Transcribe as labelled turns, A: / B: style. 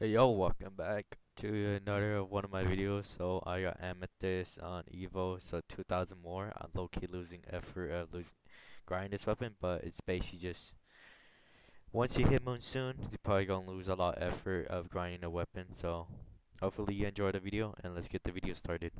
A: Hey y'all! welcome back to another one of my videos. So I got Amethyst on Evo, so 2000 more. I'm low-key losing effort of losing grinding this weapon, but it's basically just once you hit Monsoon, you're probably gonna lose a lot of effort of grinding a weapon. So hopefully you enjoyed the video, and let's get the video started.